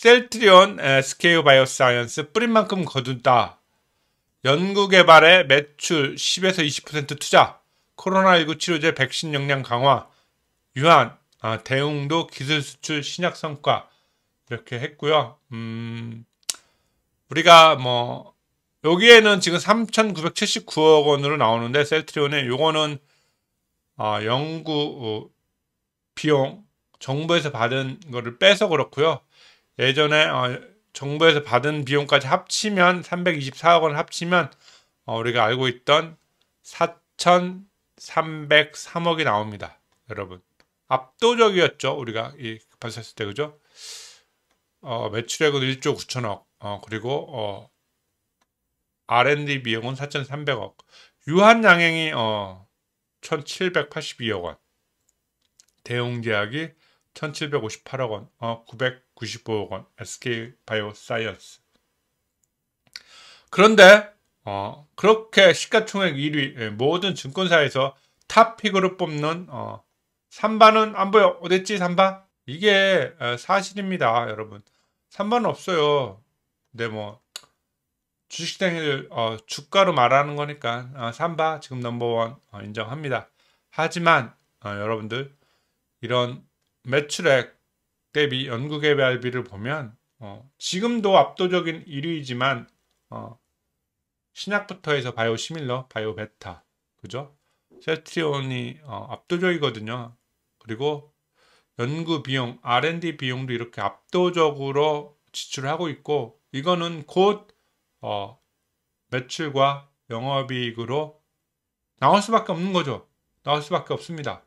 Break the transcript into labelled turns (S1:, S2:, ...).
S1: 셀트리온 SK 바이오사이언스 뿌린 만큼 거둔다. 연구 개발에 매출 10에서 20% 투자. 코로나19 치료제 백신 역량 강화. 유한 아, 대웅도 기술 수출 신약 성과 이렇게 했고요. 음, 우리가 뭐 여기에는 지금 3,979억 원으로 나오는데 셀트리온에 요거는 어, 연구 어, 비용 정부에서 받은 거를 빼서 그렇고요. 예전에 어, 정부에서 받은 비용까지 합치면 324억 원 합치면 어, 우리가 알고 있던 4,303억이 나옵니다. 여러분 압도적이었죠. 우리가 이 봤었을 때 그죠? 어, 매출액은 1조 9천억 어, 그리고 어, R&D 비용은 4,300억 유한 양행이 어, 1,782억 원 대웅제약이 1,758억 원, 어, 995억 원, SK 바이오사이언스. 그런데 어, 그렇게 시가총액 1위 예, 모든 증권사에서 top pick으로 뽑는 어, 삼바는 안 보여. 어딨지 삼바? 이게 어, 사실입니다, 여러분. 삼바는 없어요. 근데 뭐 주식시장을 어, 주가로 말하는 거니까 어, 3바 지금 넘버원 어, 인정합니다. 하지만 어, 여러분들 이런 매출액 대비 연구개발비를 보면 어, 지금도 압도적인 1위이지만 어, 신약부터 해서 바이오 시밀러, 바이오 베타, 그죠? 셀트리온이 어, 압도적이거든요. 그리고 연구 비용, R&D 비용도 이렇게 압도적으로 지출하고 있고 이거는 곧 어, 매출과 영업이익으로 나올 수밖에 없는 거죠. 나올 수밖에 없습니다.